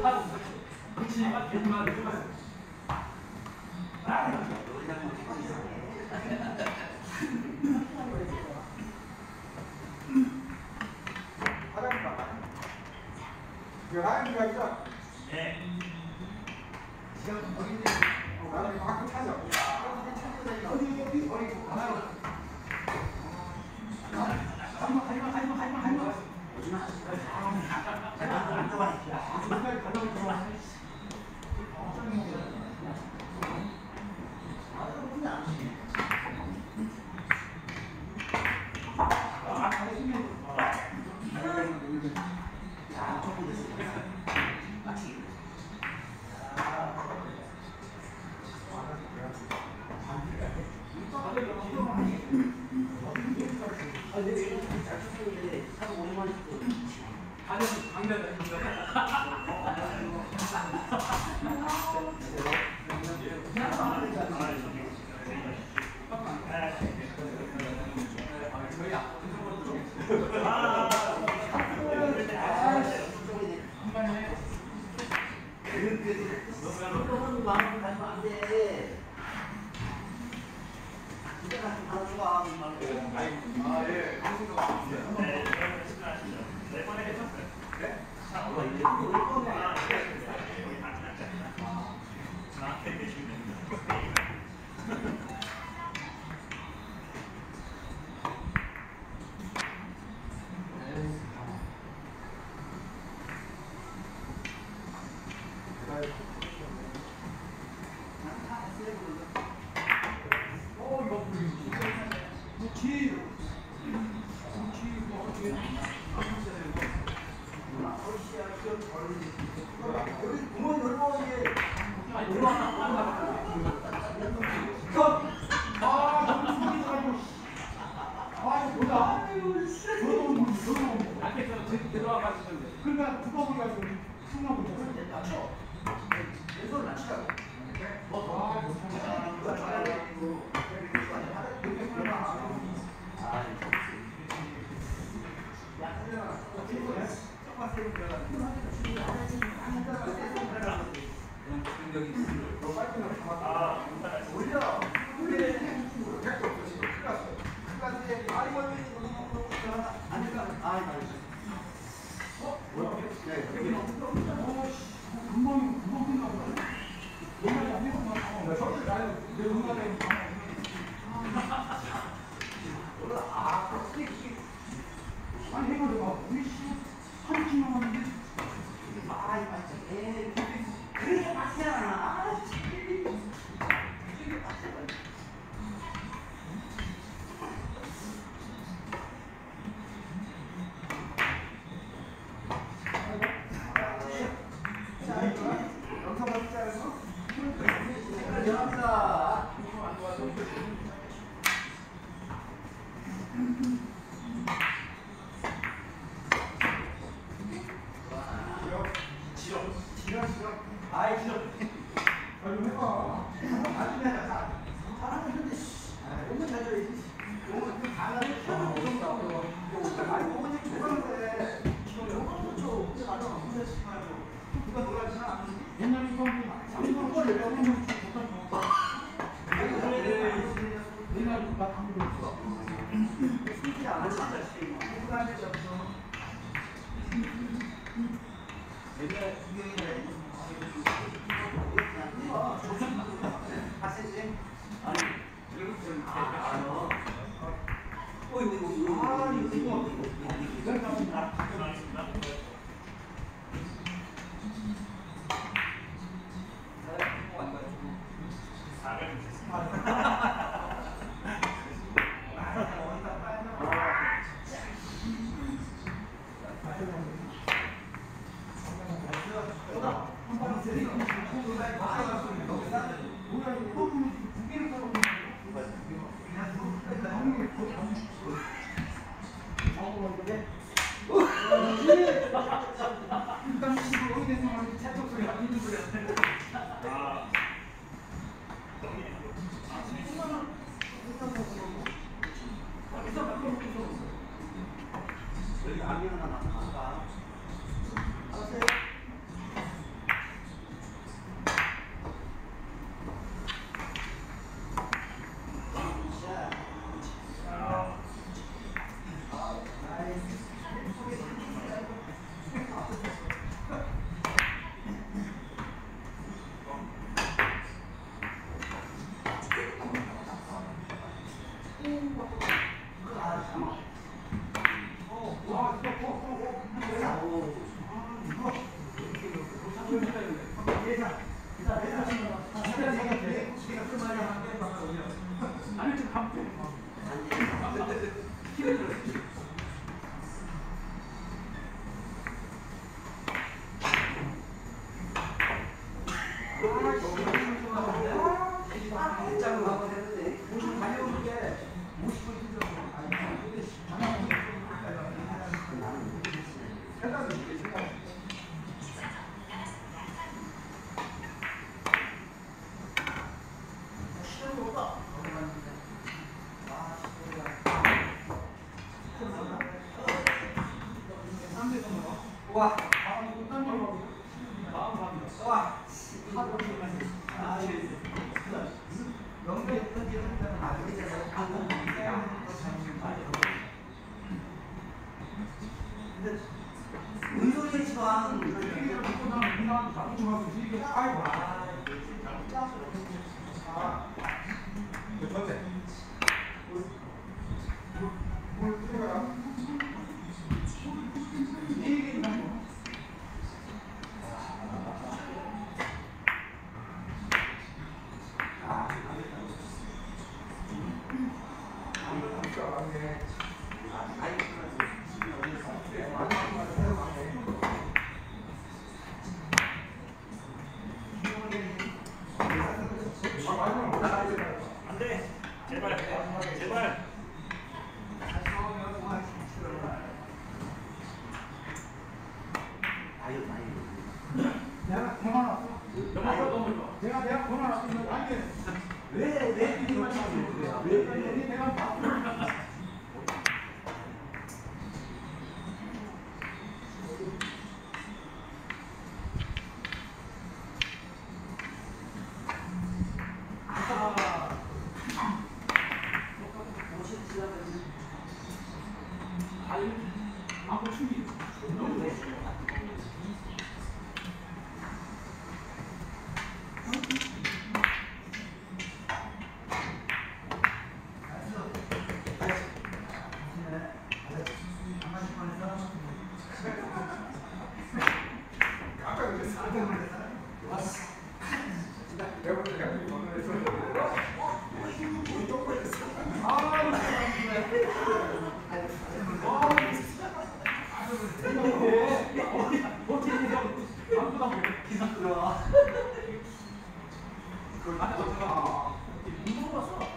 多分、口に入ってきます。 자 조금 마치 Yeah. 너무나 너무나 심심한데? 안 물어봤어.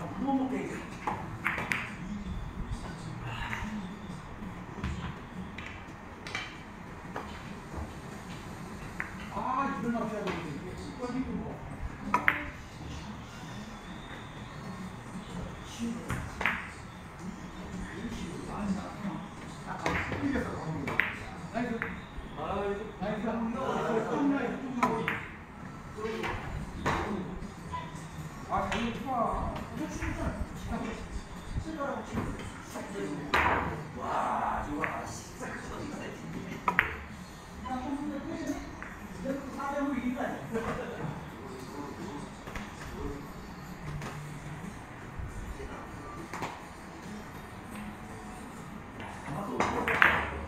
안 물어볼게.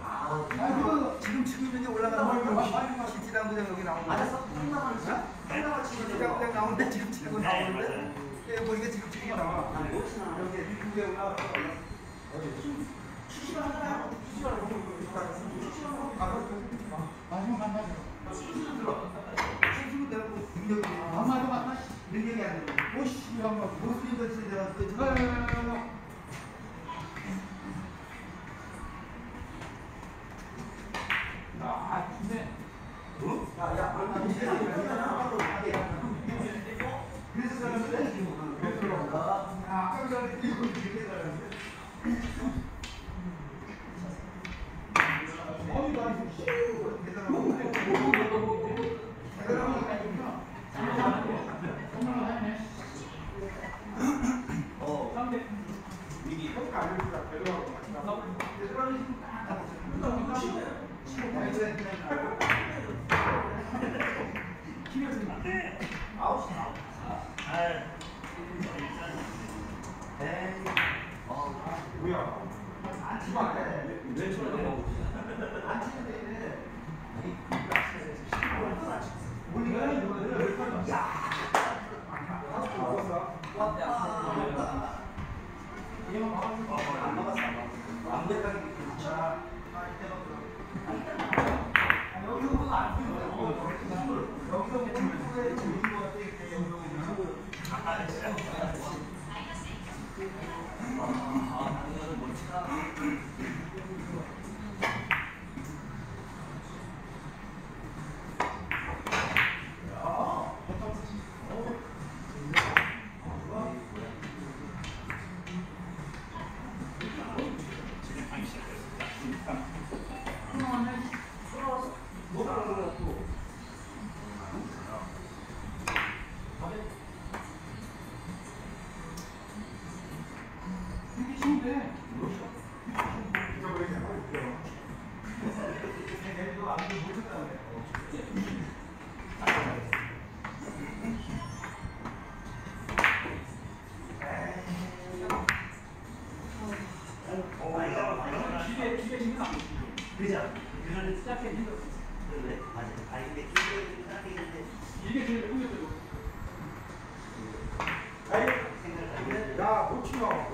아, 지금 지금 올라가는 거 김치당구장 여기 나오는 맞았어. 김치당구장 나오는데 지금 치고 나오는데 예, 뭐 이게 지금 치고 나와. 여기 미국에 올라가서 추시만 하나 추시만 하고 추시만 하고 아 마지막 만나죠. 추시만 들어. Thank you. 그죠? 그거를 시작했는 거지. 그래, 맞아. 아니, 근데 이거를 시작했는데. 이게 제일 궁금해요. 아니, 생각하면. 야, 못 치워.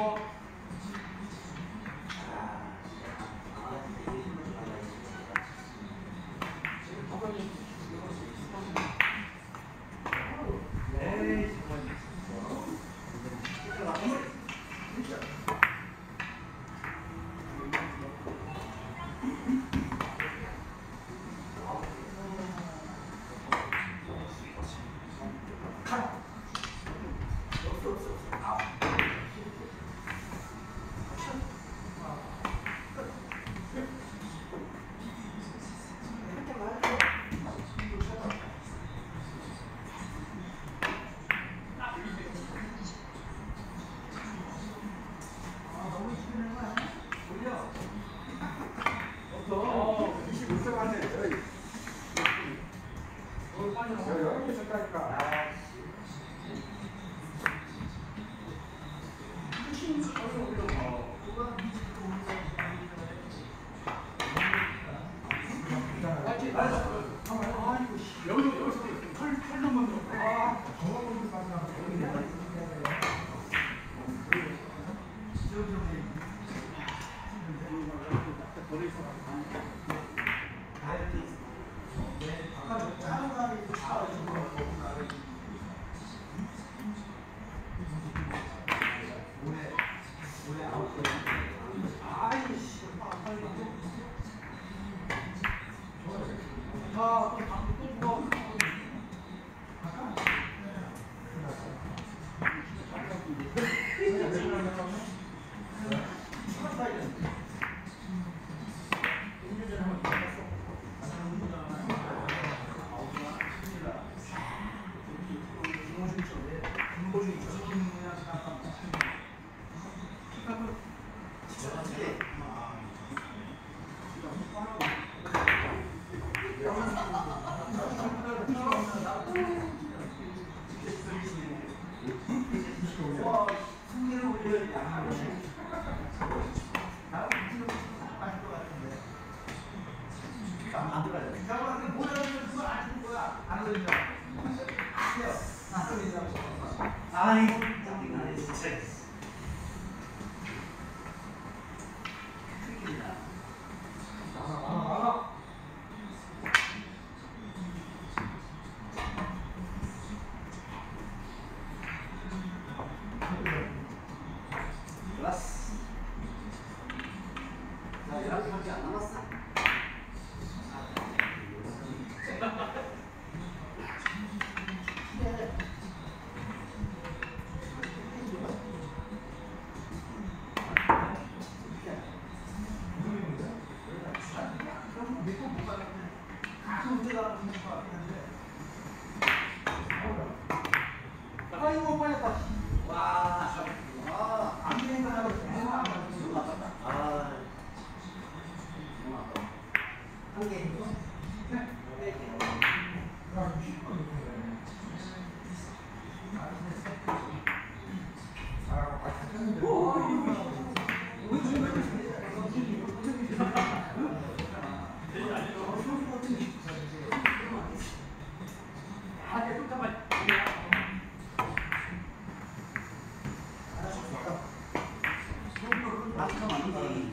쉬워 아이 짜증나네 진짜 아, 계속 아, 한 개. 아, 계속 잠깐. 아까 아니지.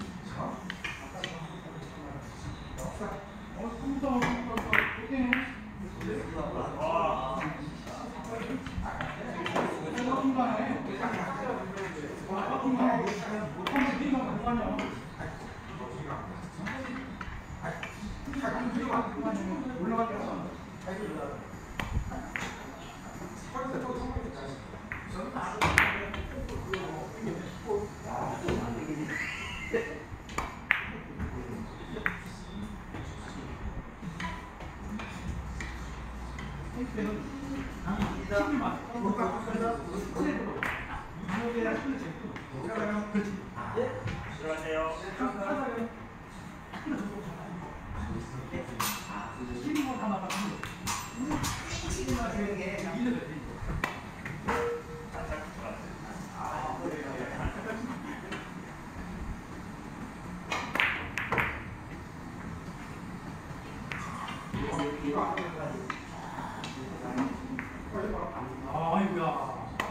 어, 컴퓨터, 컴퓨터, 이게. 와. 중간에. 와, 중간에. 못하면 네가 그만이야. 올라가자. 아이고야.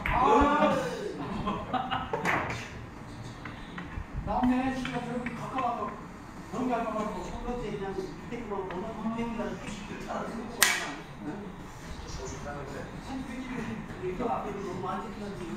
아, 남네 진짜 저렇게 가까워서 거 말고. 첫 번째 그냥 밑에 그만 보는 팽이가 이렇게 앞에도 너무 안 찍히는지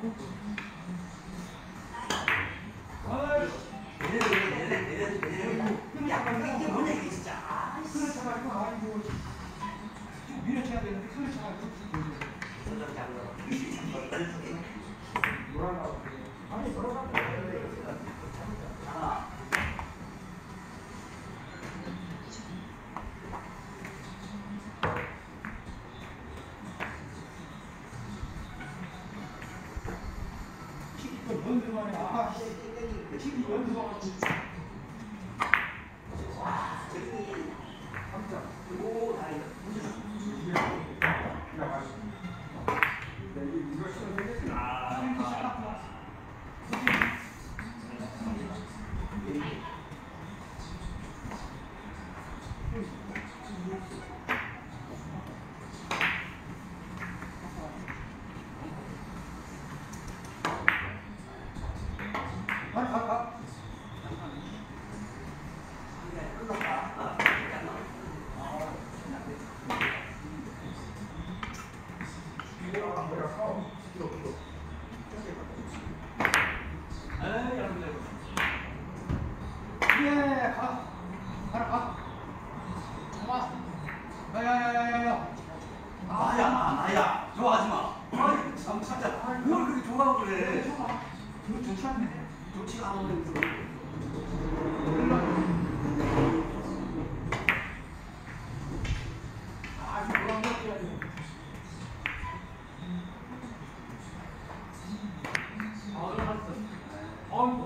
Thank you.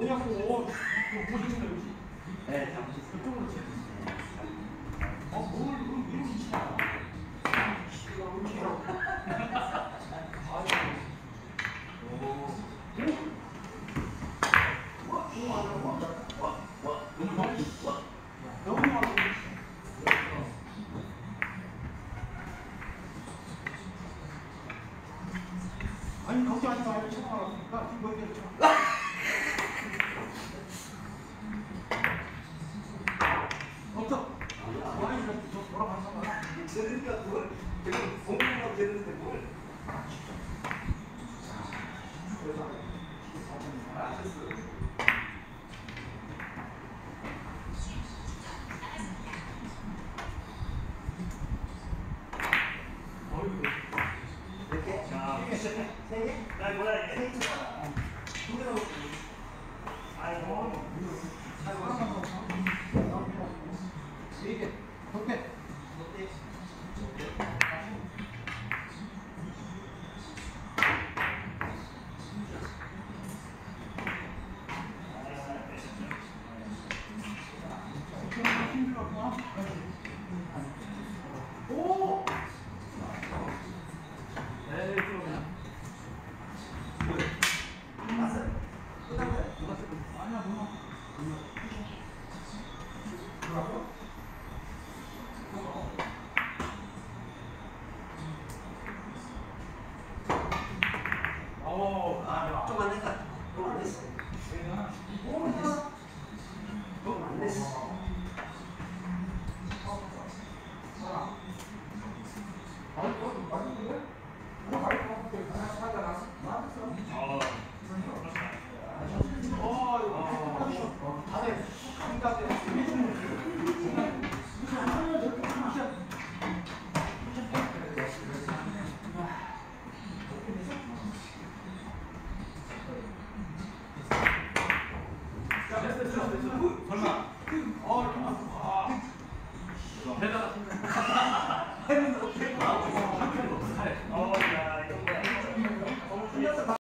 네, 잠시.